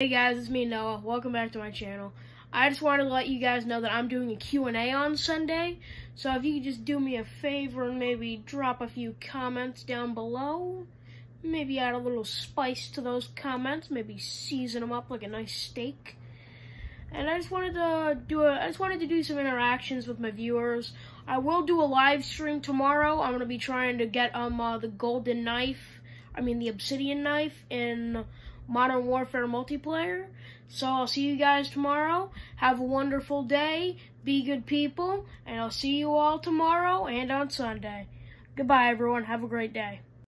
Hey guys, it's me Noah. Welcome back to my channel. I just wanted to let you guys know that I'm doing a Q&A on Sunday. So if you could just do me a favor and maybe drop a few comments down below. Maybe add a little spice to those comments. Maybe season them up like a nice steak. And I just wanted to do a, I just wanted to do some interactions with my viewers. I will do a live stream tomorrow. I'm gonna be trying to get um uh, the golden knife, I mean the obsidian knife in Modern Warfare multiplayer. So I'll see you guys tomorrow. Have a wonderful day. Be good people, and I'll see you all tomorrow and on Sunday. Goodbye, everyone. Have a great day.